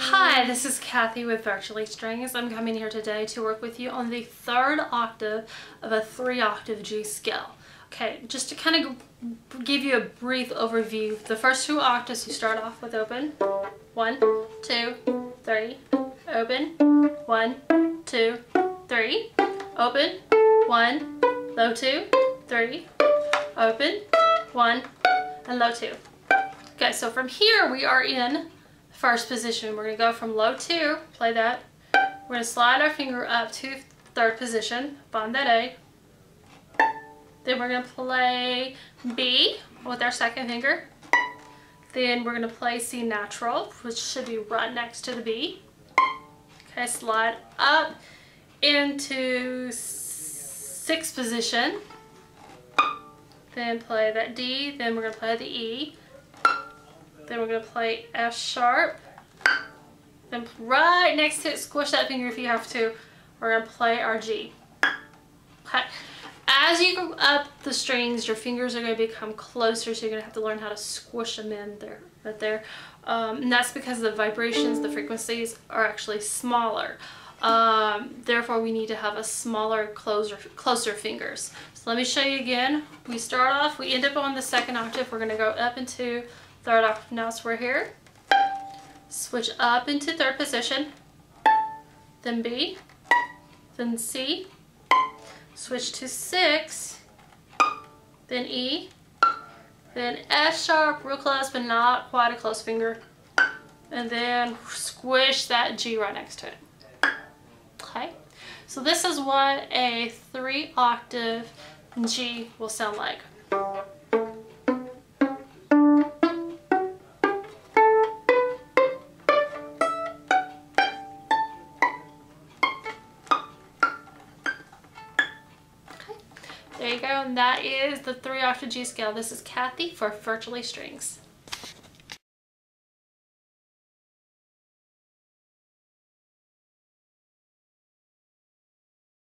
Hi, this is Kathy with Virtually Strings. I'm coming here today to work with you on the third octave of a three octave G scale. Okay, just to kind of give you a brief overview, the first two octaves you start off with open. One, two, three. Open. One, two, three. Open. One, low two, three. Open. One, and low two. Okay, so from here we are in first position. We're going to go from low two, play that. We're going to slide our finger up to third position, bond that A. Then we're going to play B with our second finger. Then we're going to play C natural, which should be right next to the B. Okay, slide up into sixth position. Then play that D, then we're going to play the E. Then we're going to play F sharp. Then right next to it, squish that finger if you have to. We're going to play our G. Okay. As you go up the strings, your fingers are going to become closer, so you're going to have to learn how to squish them in there, right there. Um, and that's because the vibrations, the frequencies are actually smaller. Um, therefore, we need to have a smaller, closer, closer fingers. So let me show you again. We start off, we end up on the second octave. We're going to go up into third off now so we're here. Switch up into third position. Then B. Then C. Switch to six. Then E. Then F sharp real close but not quite a close finger. And then squish that G right next to it. Okay? So this is what a three octave G will sound like There you go, and that is the three octave G scale. This is Kathy for Virtually Strings.